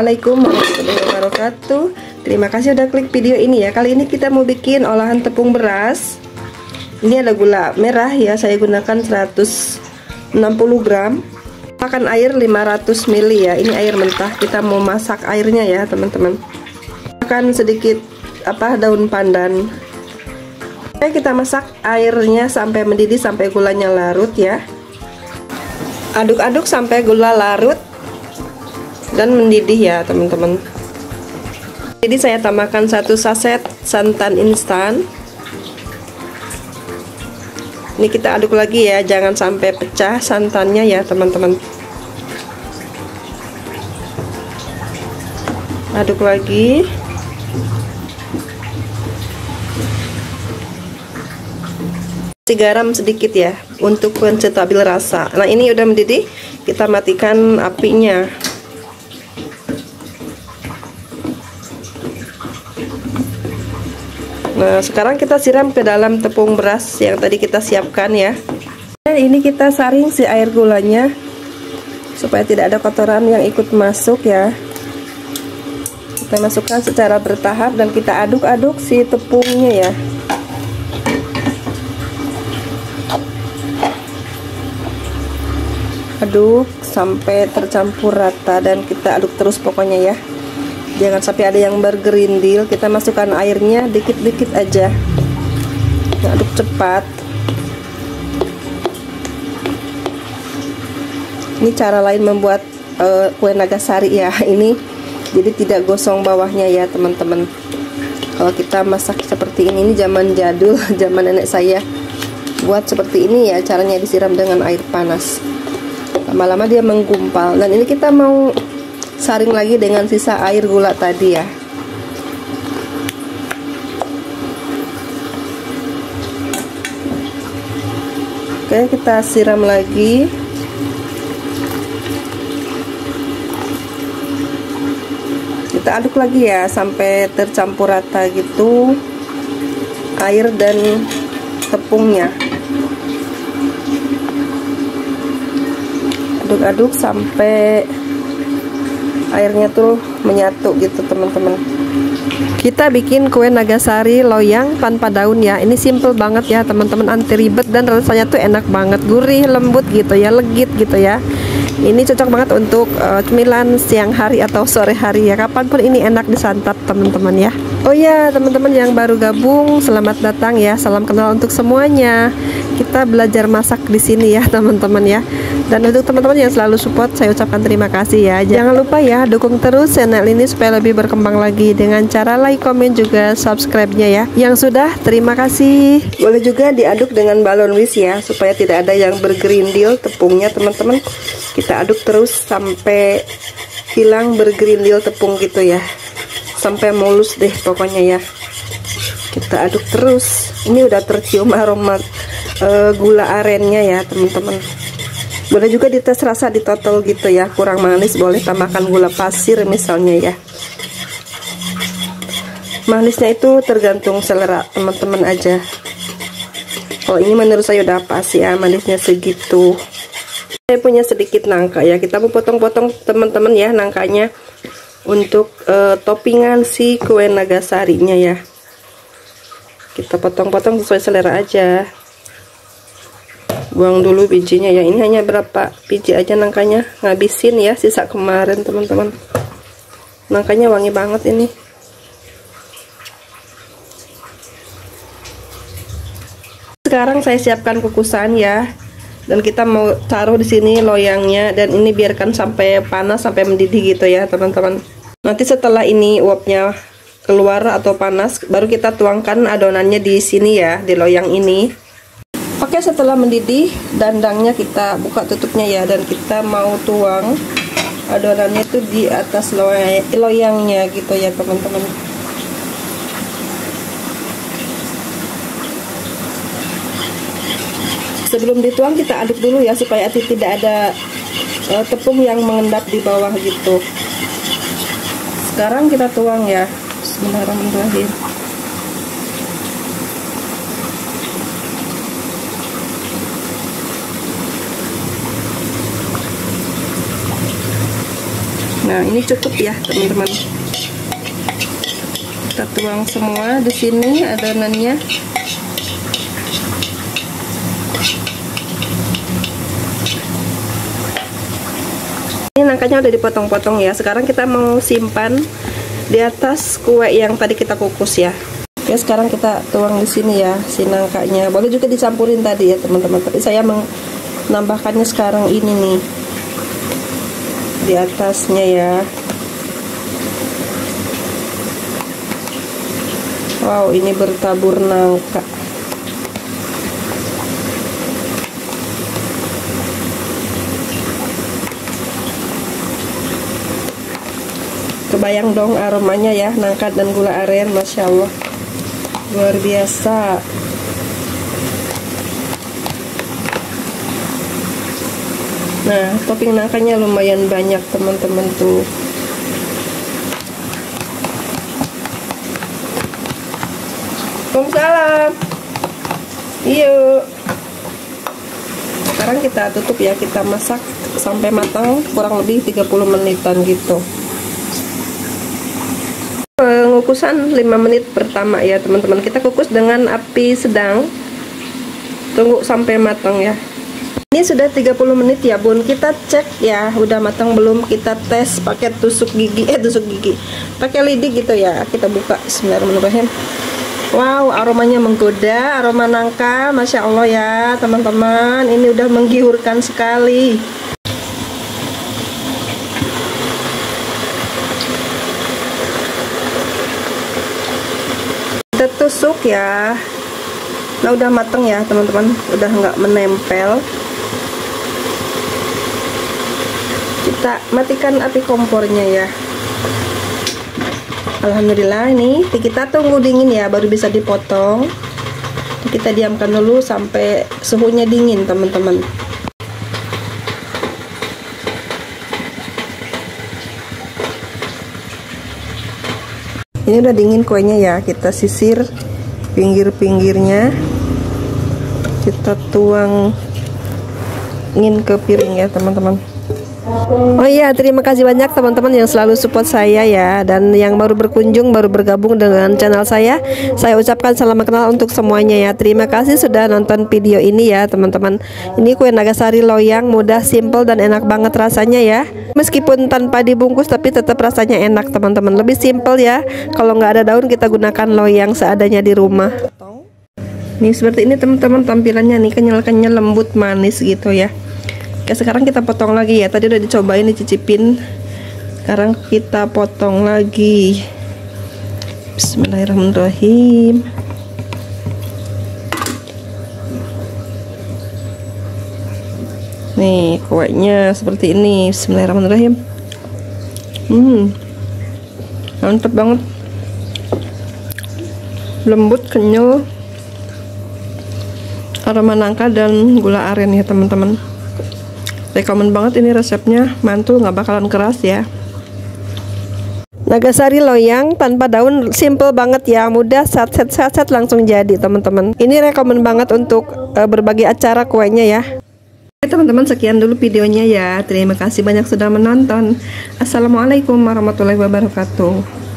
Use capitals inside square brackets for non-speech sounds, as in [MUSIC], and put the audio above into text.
Assalamualaikum warahmatullahi wabarakatuh. Terima kasih udah klik video ini ya. Kali ini kita mau bikin olahan tepung beras. Ini ada gula merah ya Saya gunakan 160 gram. Makan air 500 ml ya Ini air mentah. Kita mau masak airnya ya teman-teman. Makan sedikit apa daun pandan. Oke kita masak airnya sampai mendidih Sampai gulanya larut ya. Aduk-aduk sampai gula larut dan mendidih ya teman-teman. Jadi saya tambahkan satu saset santan instan. Ini kita aduk lagi ya jangan sampai pecah santannya ya teman-teman. Aduk lagi. Garam sedikit ya untuk penstabil rasa. Nah ini udah mendidih kita matikan apinya Nah, sekarang kita siram ke dalam tepung beras yang tadi kita siapkan ya. Dan ini kita saring si air gulanya supaya tidak ada kotoran yang ikut masuk ya. Kita masukkan secara bertahap dan kita aduk-aduk si tepungnya ya. Aduk sampai tercampur rata dan kita aduk terus pokoknya ya jangan sampai ada yang bergerindil kita masukkan airnya dikit-dikit aja. Aduk cepat. Ini cara lain membuat uh, kue nagasari ya [LAUGHS] ini. Jadi tidak gosong bawahnya ya teman-teman. Kalau kita masak seperti ini ini zaman jadul [LAUGHS] zaman nenek saya. Buat seperti ini ya caranya disiram dengan air panas. Lama-lama dia menggumpal. Dan ini kita mau saring lagi dengan sisa air gula tadi ya. Oke kita siram lagi. Kita aduk lagi ya sampai tercampur rata gitu air dan tepungnya. Aduk-aduk sampai airnya tuh menyatu gitu teman-teman. Kita bikin kue nagasari loyang tanpa daun ya. Ini simple banget ya teman-teman. Anti ribet dan rasanya tuh enak banget. Gurih lembut gitu ya. Legit gitu ya. Ini cocok banget untuk uh, cemilan siang hari atau sore hari ya. Kapan pun ini enak disantap teman-teman ya. Oh ya teman-teman yang baru gabung selamat datang ya. Salam kenal untuk semuanya. Kita belajar masak di sini ya [LAUGHS] teman-teman ya dan untuk teman-teman yang selalu support saya ucapkan terima kasih ya. Jangan lupa ya dukung terus channel ini supaya lebih berkembang lagi dengan cara like komen juga subscribe-nya ya. Yang sudah terima kasih. Boleh juga diaduk dengan balon wis ya supaya tidak ada yang bergerindil tepungnya teman-teman. Kita aduk terus sampai hilang bergerindil tepung gitu ya. Sampai mulus deh pokoknya ya. Kita aduk terus. Ini udah tercium aroma uh, gula arennya ya teman-teman boleh juga dites rasa di total gitu ya kurang manis boleh tambahkan gula pasir misalnya ya. Manisnya itu tergantung selera teman-teman aja. Kalau ini menurut saya udah pas ya manisnya segitu. Saya punya sedikit nangka ya kita mau potong-potong teman-teman ya nangkanya untuk uh, toppingan si kue nagasarinya ya. Kita potong-potong sesuai selera aja buang dulu bijinya ya. Ini hanya berapa biji aja nangkanya. Ngabisin ya sisa kemarin teman-teman. Nangkanya wangi banget ini. Sekarang saya siapkan kukusan ya. Dan kita mau taruh di sini loyangnya. Dan ini biarkan sampai panas sampai mendidih gitu ya teman-teman. Nanti setelah ini uapnya keluar atau panas baru kita tuangkan adonannya di sini ya di loyang ini Oke setelah mendidih dandangnya kita buka tutupnya ya. Dan kita mau tuang adonannya itu di atas loyangnya gitu ya teman-teman. Sebelum dituang kita aduk dulu ya supaya tidak ada uh, tepung yang mengendap di bawah gitu. Sekarang kita tuang ya. Bismillahirrahmanirrahim nah ini cukup ya teman-teman. Kita tuang semua di sini adonannya ini nangkanya udah dipotong-potong ya. Sekarang kita mau simpan di atas kue yang tadi kita kukus ya. Ya sekarang kita tuang di sini ya si nangkanya. Boleh juga dicampurin tadi ya teman-teman. Tapi saya menambahkannya sekarang ini nih di atasnya ya. Wow ini bertabur nangka. Kebayang dong aromanya ya nangka dan gula aren masya Allah. Luar biasa nah topping nangkanya lumayan banyak teman-teman tuh. Waalaikumsalam. Yuk sekarang kita tutup ya kita masak sampai matang kurang lebih 30 menitan gitu. Pengukusan 5 menit pertama ya teman-teman. Kita kukus dengan api sedang. Tunggu sampai matang ya ini sudah 30 menit ya bun. Kita cek ya udah matang belum? Kita tes pakai tusuk gigi eh tusuk gigi. Pakai lidi gitu ya. Kita buka Bismillahirrahmanirrahim. Wow aromanya menggoda aroma nangka Masya Allah ya teman-teman. Ini udah menggiurkan sekali. Kita tusuk ya. Nah udah mateng ya teman-teman. Udah nggak menempel kita matikan api kompornya ya. Alhamdulillah ini kita tunggu dingin ya baru bisa dipotong. Kita diamkan dulu sampai suhunya dingin teman-teman. Ini udah dingin kuenya ya kita sisir pinggir-pinggirnya. Kita tuang ingin ke piring ya teman-teman Oh iya, terima kasih banyak teman-teman yang selalu support saya ya dan yang baru berkunjung, baru bergabung dengan channel saya. Saya ucapkan salam kenal untuk semuanya ya. Terima kasih sudah nonton video ini ya, teman-teman. Ini kue Nagasari loyang mudah, simple dan enak banget rasanya ya. Meskipun tanpa dibungkus tapi tetap rasanya enak, teman-teman. Lebih simple ya. Kalau nggak ada daun kita gunakan loyang seadanya di rumah. Nih seperti ini teman-teman tampilannya nih kenyal-kenyal lembut manis gitu ya. Oke sekarang kita potong lagi ya. Tadi udah dicobain dicicipin. Sekarang kita potong lagi. Bismillahirrahmanirrahim. Nih kuenya seperti ini. Bismillahirrahmanirrahim. Hmm. Mantep banget. Lembut kenyal aroma nangka dan gula aren ya teman-teman rekomen banget ini resepnya. Mantul nggak bakalan keras ya. Nagasari loyang tanpa daun simple banget ya. Mudah set set set set langsung jadi teman-teman. Ini rekomen banget untuk uh, berbagai acara kuenya ya. Teman-teman sekian dulu videonya ya. Terima kasih banyak sudah menonton. Assalamualaikum warahmatullahi wabarakatuh